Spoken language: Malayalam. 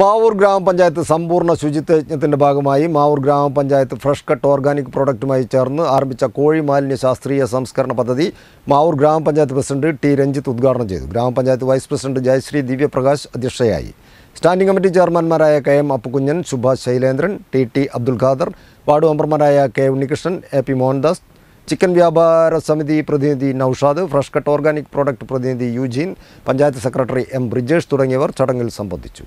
മാവൂർ ഗ്രാമപഞ്ചായത്ത് സമ്പൂർണ ശുചിത്വ യജ്ഞത്തിന്റെ ഭാഗമായി മാവൂർ ഗ്രാമപഞ്ചായത്ത് ഫ്രഷ് കട്ട് ഓർഗാനിക് പ്രോഡക്റ്റുമായി ചേർന്ന് ആരംഭിച്ച കോഴി മാലിന്യ ശാസ്ത്രീയ സംസ്കരണ പദ്ധതി മാവൂർ ഗ്രാമപഞ്ചായത്ത് പ്രസിഡന്റ് ടി. രഞ്ജിത്ത് ഉദ്ഘാടനം ചെയ്തു. ഗ്രാമപഞ്ചായത്ത് വൈസ് പ്രസിഡന്റ് ജയശ്രീ ദിവ്യപ്രകാശ് അധ്യക്ഷയായി. Standing committee ചെയർമാൻമാരായ K. M. Appukunjan Subhash Shailendran T. T. Abdul Khader ward മെമ്പർമാരായ K. Unnikrishnan A. P. Mohandas chicken വ്യാപാര സമിതി പ്രതിനിധി Naushad fresh cut organic product പ്രതിനിധി Eugene panchayat secretary M. Brijesh തുടങ്ങിയവർ ചടങ്ങിൽ സംബന്ധിച്ചു.